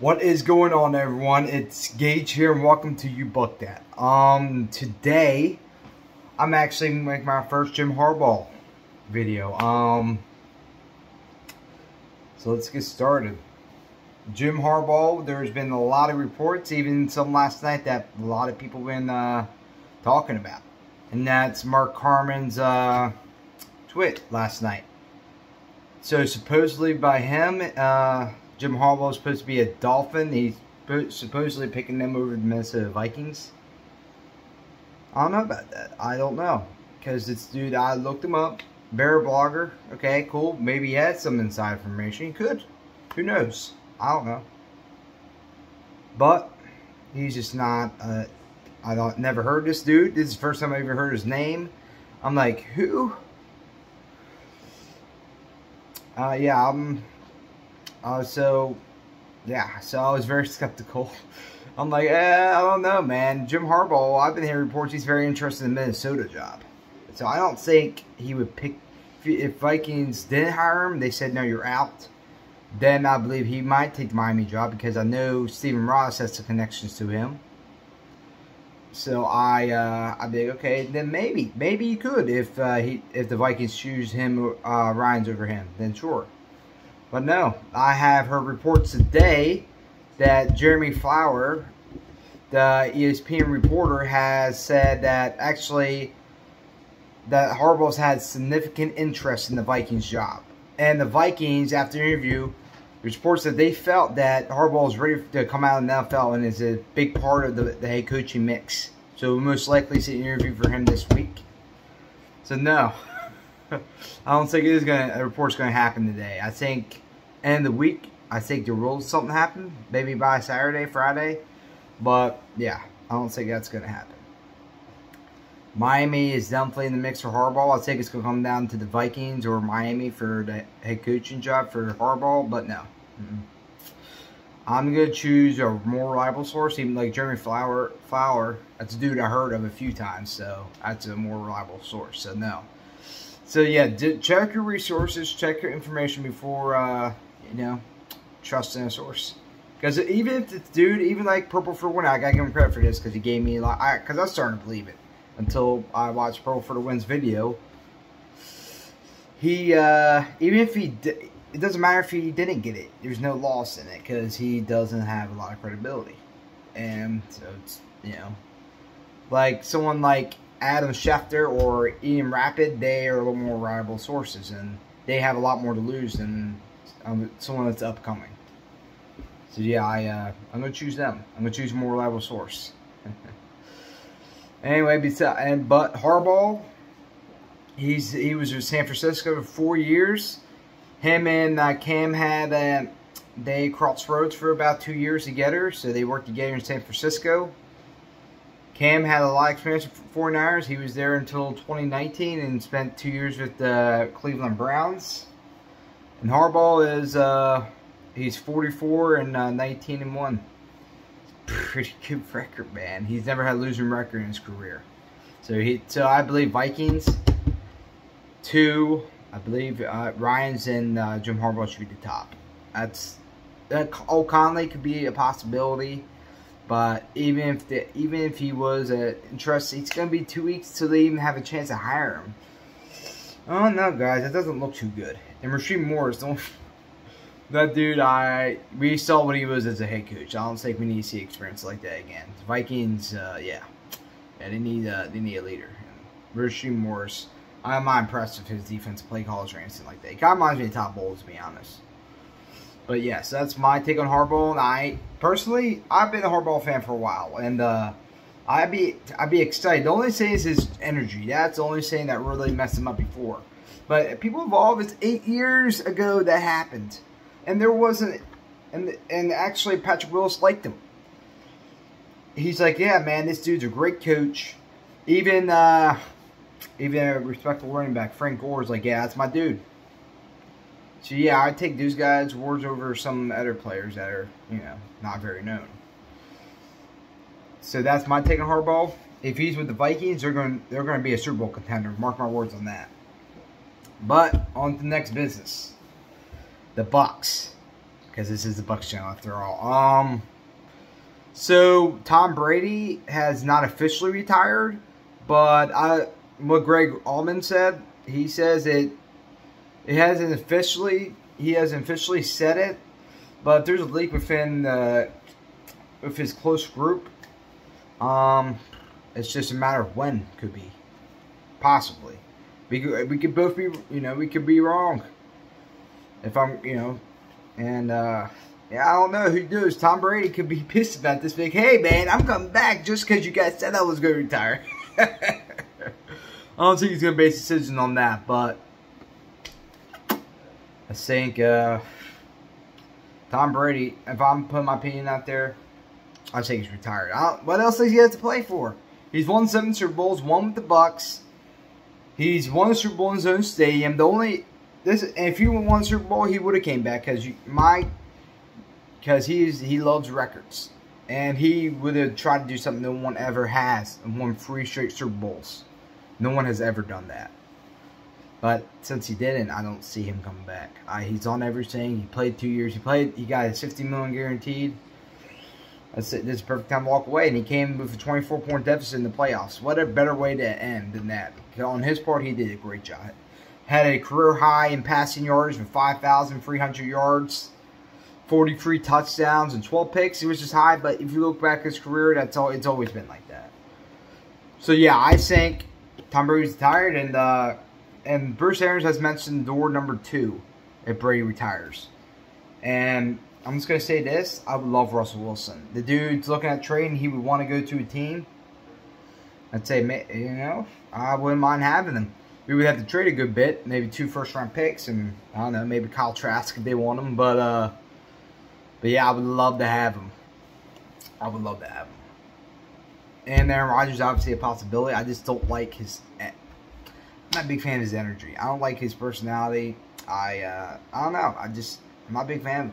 What is going on everyone? It's Gage here and welcome to You Booked That. Um today I'm actually make my first Jim Harbaugh video. Um so let's get started. Jim Harbaugh, there's been a lot of reports, even some last night that a lot of people been uh, talking about. And that's Mark Carman's uh, tweet last night. So supposedly by him, uh, Jim Harbaugh is supposed to be a Dolphin. He's supposedly picking them over the Minnesota Vikings. I don't know about that. I don't know. Because this dude, I looked him up. Bear blogger. Okay, cool. Maybe he had some inside information. He could. Who knows? I don't know. But he's just not. Uh, I don't never heard this dude. This is the first time I ever heard his name. I'm like, who? Uh, yeah, I'm uh, so, yeah, so I was very skeptical. I'm like, eh, I don't know, man. Jim Harbaugh, I've been hearing reports he's very interested in the Minnesota job. So I don't think he would pick, if Vikings didn't hire him, they said, no, you're out. Then I believe he might take the Miami job because I know Stephen Ross has some connections to him. So I, uh, I'd be like, okay, then maybe, maybe he could if uh, he, if the Vikings choose him, uh, Ryans over him, then sure. But no, I have heard reports today that Jeremy Fowler, the ESPN reporter, has said that actually that Harbaugh's had significant interest in the Vikings job. And the Vikings, after the interview, reports that they felt that Harbaugh is ready to come out of the NFL and is a big part of the, the head coaching mix. So we'll most likely see an interview for him this week. So no, I don't think it is gonna a report's gonna happen today. I think end of the week, I think there will something happen. Maybe by Saturday, Friday. But yeah, I don't think that's gonna happen. Miami is definitely in the mix for Harbaugh. I think it's gonna come down to the Vikings or Miami for the head coaching job for Harbaugh, but no. Mm -mm. I'm gonna choose a more reliable source, even like Jeremy Flower. Flower, that's a dude I heard of a few times, so that's a more reliable source. So no. So yeah, check your resources, check your information before, uh, you know, trusting a source. Because even if the dude, even like Purple for Win, I gotta give him credit for this because he gave me a lot. Because I, I was starting to believe it until I watched Purple for the Win's video. He, uh, even if he, it doesn't matter if he didn't get it. There's no loss in it because he doesn't have a lot of credibility. And so it's, you know, like someone like Adam Schefter or Ian Rapoport, they are a little more reliable sources and they have a lot more to lose than um, someone that's upcoming. So yeah, I, uh, I'm to choose them. I'm to choose a more reliable source. anyway, besides, and, but Harbaugh, he's, he was in San Francisco for four years. Him and uh, Cam had, uh, they crossed roads for about two years together. So they worked together in San Francisco. Cam had a lot of experience with 49ers. He was there until 2019 and spent two years with the Cleveland Browns. And Harbaugh is, uh, he's 44 and uh, 19 and 1. Pretty good record, man. He's never had a losing record in his career. So he, so I believe Vikings, two, I believe uh, Ryans and uh, Jim Harbaugh should be the top. That's, that O'Connell could be a possibility. But even if the, even if he was a interested, it's gonna be two weeks till they even have a chance to hire him. Oh no, guys, that doesn't look too good. And Raheem Morris, don't. That dude, I we saw what he was as a head coach. I don't think we need to see experience like that again. The Vikings, uh, yeah, yeah, they need uh, they need a leader. And Raheem Morris, I'm not impressed with his defense play calls or anything like that. He kind of reminds me of Todd Bowles, to be honest. But yes, that's my take on Harbaugh. And I personally, I've been a Harbaugh fan for a while, and uh, I'd be I'd be excited. The only thing is his energy. That's the only thing that really messed him up before. But people evolve. It's eight years ago that happened, and there wasn't. And and actually, Patrick Willis liked him. He's like, yeah, man, this dude's a great coach. Even uh, even a respectful running back, Frank Gore, Gore's like, yeah, that's my dude. So yeah, I take those guys' words over some other players that are, you know, not very known. So that's my take on Harbaugh. If he's with the Vikings, they're going they're going to be a Super Bowl contender. Mark my words on that. But on to the next business. The Bucs, because this is the Bucs channel after all. Um, so Tom Brady has not officially retired, but I what Greg Auman said, he says it it hasn't officially he hasn't officially said it, but there's a leak within uh, with his close group. Um, it's just a matter of when could be, possibly. We could we could both be you know we could be wrong. If I'm you know, and uh, yeah I don't know who knows. Tom Brady could be pissed about this. Like hey man, I'm coming back just because you guys said I was going to retire. I don't think he's going to base a decision on that, but I think uh, Tom Brady, if I'm putting my opinion out there, I think he's retired. what else does he have to play for? He's won seven Super Bowls, one with the Bucs. He's won a Super Bowl in his own stadium. The only this, if he won Super Bowl, he would have came back because my because he's he loves records, and he would have tried to do something no one ever has and won three straight Super Bowls. No one has ever done that. But since he didn't, I don't see him coming back. Uh, he's on everything. He played two years. He played. He got his 50 million guaranteed. That's it. This is perfect time to walk away. And he came with a 24 point deficit in the playoffs. What a better way to end than that. On his part, he did a great job. Had a career high in passing yards with 5,300 yards, 43 touchdowns, and 12 picks. It was just high. But if you look back at his career, that's all. It's always been like that. So yeah, I think Tom Brady's tired and. Uh, and Bruce Arians has mentioned door number two if Brady retires. And I'm just going to say this. I would love Russell Wilson. The dude's looking at trading. He would want to go to a team. I'd say, you know, I wouldn't mind having him. We would have to trade a good bit. Maybe two first-round picks. And, I don't know, maybe Kyle Trask if they want him. But, uh, but yeah, I would love to have him. I would love to have him. And Aaron Rodgers obviously a possibility. I just don't like his I'm not a big fan of his energy. I don't like his personality. I uh, I don't know. I just I'm not a big fan.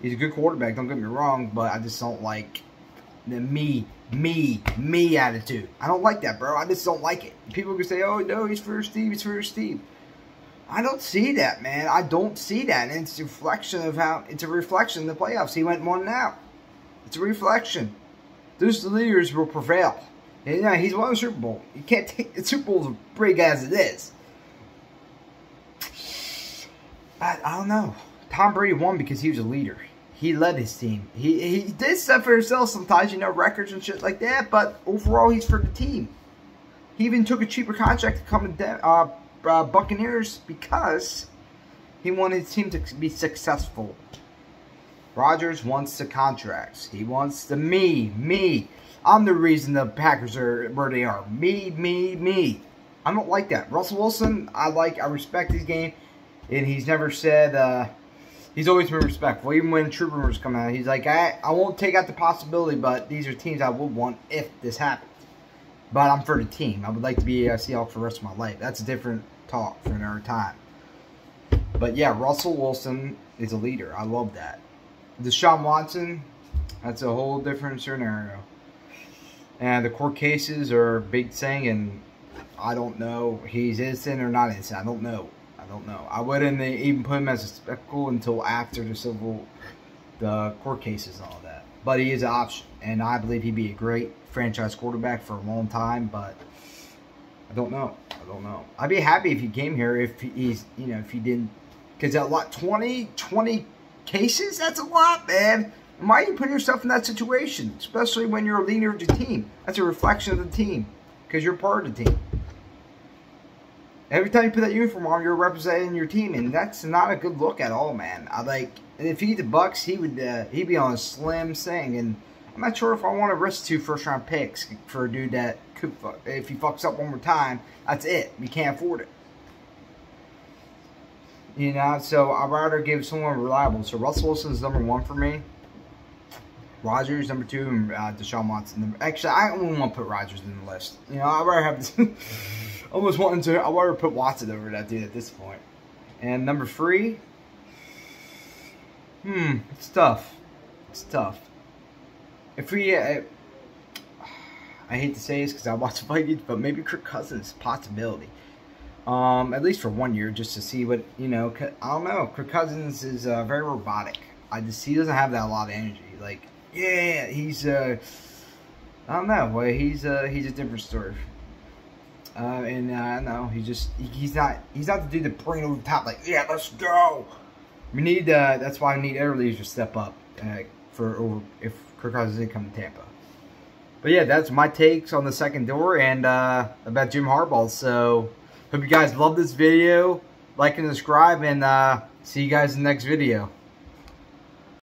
He's a good quarterback. Don't get me wrong, but I just don't like the me, me, me attitude. I don't like that, bro. I just don't like it. People can say, "Oh no, he's for Steve. He's for Steve." I don't see that, man. I don't see that. And it's a reflection of how it's a reflection of the playoffs. He went one out. It's a reflection. Those leaders will prevail. You he's won a Super Bowl. You can't take the Super Bowl's big as it is. I, I don't know. Tom Brady won because he was a leader. He led his team. He he did stuff for himself sometimes, you know, records and shit like that. But overall, he's for the team. He even took a cheaper contract to come to uh, uh, Buccaneers because he wanted his team to be successful. Rodgers wants the contracts. He wants the me, me. I'm the reason the Packers are where they are. Me, me, me. I don't like that. Russell Wilson, I like, I respect his game, and he's never said, uh, he's always been respectful. Even when true rumors come out, he's like, I, I won't take out the possibility, but these are teams I would want if this happens. But I'm for the team. I would like to be a Seahawks for the rest of my life. That's a different talk for another time. But yeah, Russell Wilson is a leader. I love that. Deshaun Watson, that's a whole different scenario. And the court cases are big thing, and I don't know he's innocent or not innocent. I don't know. I don't know. I wouldn't even put him as a spectacle until after the civil, the court cases and all that. But he is an option, and I believe he'd be a great franchise quarterback for a long time. But I don't know. I don't know. I'd be happy if he came here if he's, you know, if he didn't, because a lot 20, 20 cases. That's a lot, man. Why are you putting yourself in that situation? Especially when you're a leader of the team. That's a reflection of the team. Because you're part of the team. Every time you put that uniform on, you're representing your team, and that's not a good look at all, man. I like, if he the Bucs, he would uh, he'd be on a slim thing, and I'm not sure if I want to risk two first round picks for a dude that could, if he fucks up one more time, that's it. We can't afford it. You know, so I'd rather give someone reliable. So Russell Wilson's number one for me. Rodgers number two, and uh, Deshaun Watson. Number, actually, I don't want to put Rodgers in the list. You know, I'd rather have almost wanting to. I'd rather put Watson over that dude at this point. And number three, hmm, it's tough. It's tough. If we, uh, I hate to say this because I watch Vikings, but maybe Kirk Cousins possibility. Um, at least for one year, just to see what you know. I don't know. Kirk Cousins is uh, very robotic I just he doesn't have that a lot of energy. Like, yeah, he's uh, I don't know. Well, he's uh, he's a different story. Uh, and uh, no, he just he, he's not he's not the dude that bring over the top. Like, yeah, let's go. We need uh, that's why I need leaders to step up uh, for over if Kirk Cousins did come to Tampa. But yeah, that's my takes on the second door and uh, about Jim Harbaugh. So hope you guys love this video. Like and subscribe, and uh, see you guys in the next video.